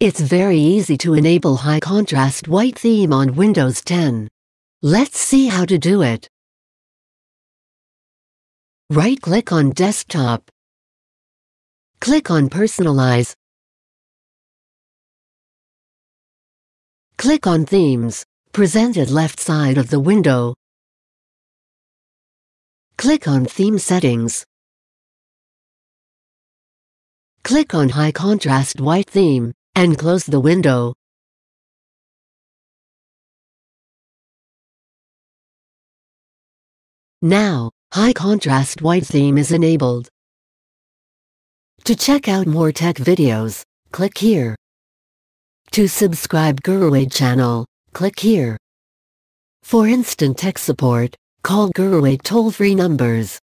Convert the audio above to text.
It's very easy to enable high contrast white theme on Windows 10. Let's see how to do it. Right-click on Desktop. Click on Personalize. Click on Themes, presented left side of the window. Click on Theme Settings. Click on High Contrast White Theme and close the window. Now, high contrast white theme is enabled. To check out more tech videos, click here. To subscribe GuruAid channel, click here. For instant tech support, call GuruAid toll-free numbers